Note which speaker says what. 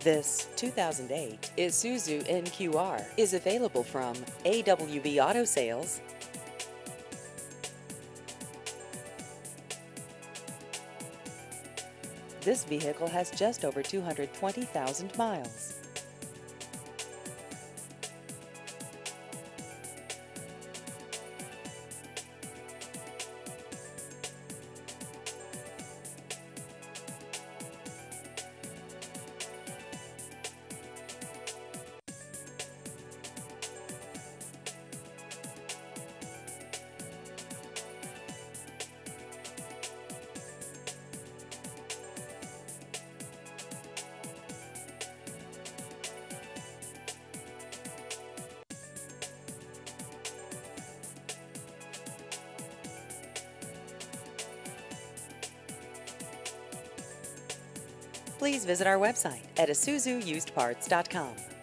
Speaker 1: This 2008 Isuzu NQR is available from AWB Auto Sales. This vehicle has just over 220,000 miles. Please visit our website at isuzuusedparts.com.